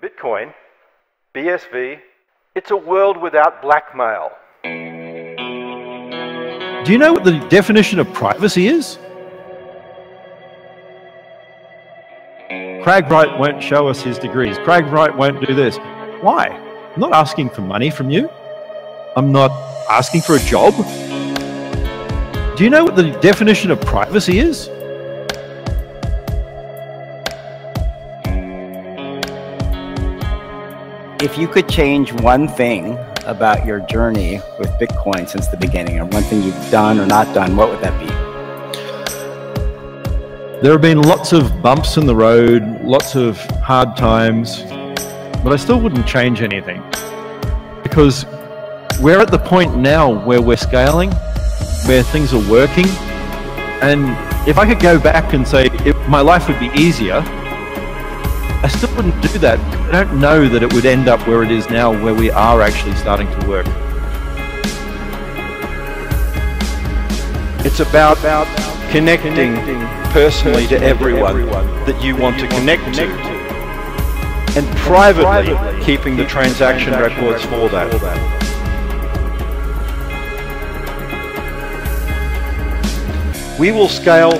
Bitcoin, BSV, it's a world without blackmail. Do you know what the definition of privacy is? Craig Wright won't show us his degrees. Craig Wright won't do this. Why? I'm not asking for money from you. I'm not asking for a job. Do you know what the definition of privacy is? If you could change one thing about your journey with Bitcoin since the beginning, or one thing you've done or not done, what would that be? There have been lots of bumps in the road, lots of hard times, but I still wouldn't change anything. Because we're at the point now where we're scaling, where things are working, and if I could go back and say my life would be easier, I still wouldn't do that. I don't know that it would end up where it is now, where we are actually starting to work. It's about, about connecting, connecting personally, to, everyone to everyone that you want to connect, to, and privately, privately keeping the transaction, transaction records, records for that. For that. We will scale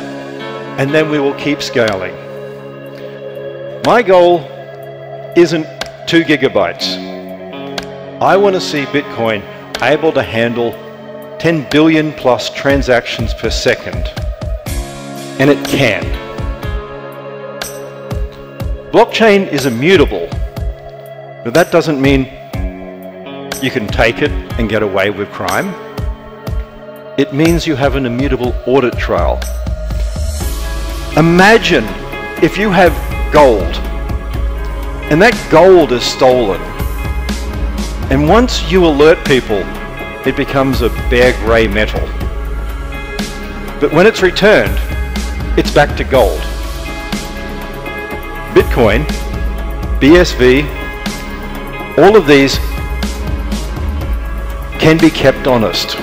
and then we will keep scaling. My goal isn't two gigabytes. I want to see Bitcoin able to handle 10 billion plus transactions per second. And it can. Blockchain is immutable, but that doesn't mean you can take it and get away with crime. It means you have an immutable audit trail. Imagine if you have gold. And that gold is stolen. And once you alert people, it becomes a bare grey metal. But when it's returned, it's back to gold. Bitcoin, BSV, all of these can be kept honest.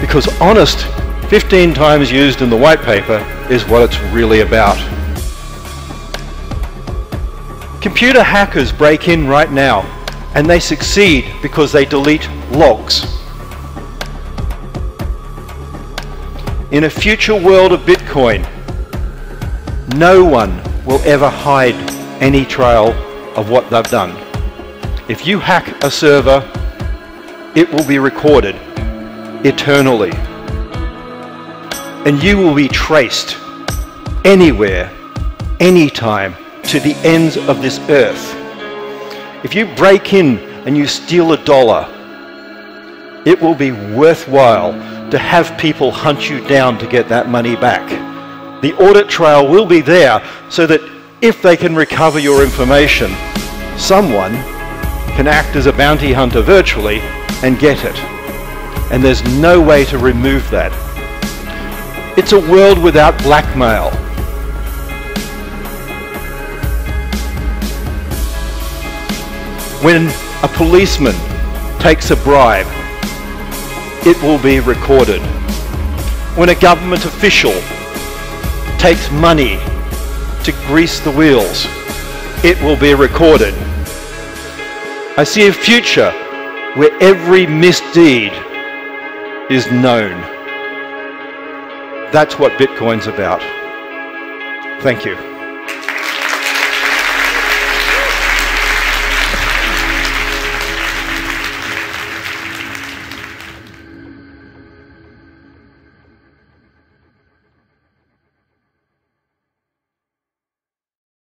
Because honest, 15 times used in the white paper, is what it's really about. Computer hackers break in right now and they succeed because they delete logs. In a future world of Bitcoin, no one will ever hide any trail of what they've done. If you hack a server, it will be recorded eternally. And you will be traced anywhere, anytime, to the ends of this earth. If you break in and you steal a dollar, it will be worthwhile to have people hunt you down to get that money back. The audit trail will be there so that if they can recover your information, someone can act as a bounty hunter virtually and get it. And there's no way to remove that. It's a world without blackmail. When a policeman takes a bribe, it will be recorded. When a government official takes money to grease the wheels, it will be recorded. I see a future where every misdeed is known. That's what Bitcoin's about. Thank you.